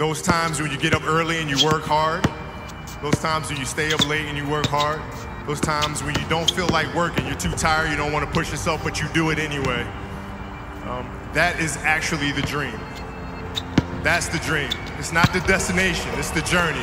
Those times when you get up early and you work hard. Those times when you stay up late and you work hard. Those times when you don't feel like working, you're too tired, you don't want to push yourself, but you do it anyway. Um, that is actually the dream. That's the dream. It's not the destination, it's the journey.